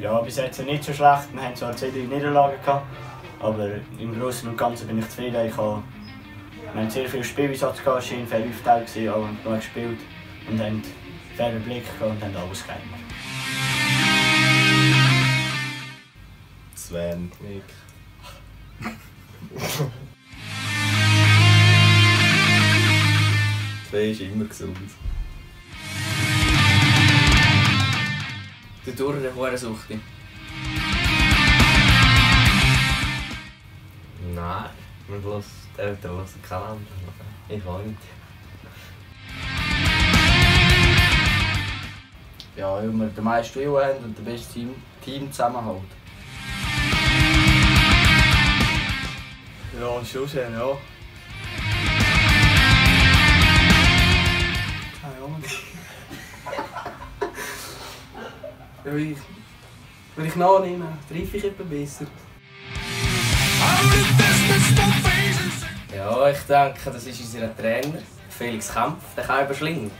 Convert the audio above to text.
Ja, bis jetzt nicht so schlecht. Wir haben zwar zwei, drei Niederlagen gehabt, aber im Großen und Ganzen bin ich zufrieden. Ich habe, wir haben sehr viel Spielbesatz gehabt, es waren fair aufgeteilt, alle haben gut gespielt und haben fairen Blick gehabt und haben alles gegeben. Sven. Ich. Sven ist immer gesund. Du durch eine Hurensucht. Nein, wir hören, die Eltern hören keinen anderen. Ich auch nicht. Ja, weil wir den meisten Willen haben und den besten Team, Team zusammenhalten. Ja, schon sehen, ja. Ja, ich, weil ich nachnehme, treffe ich etwas besser. Ja, ich denke, das ist unser Trainer, Felix Kampf. Der kann überschlingen.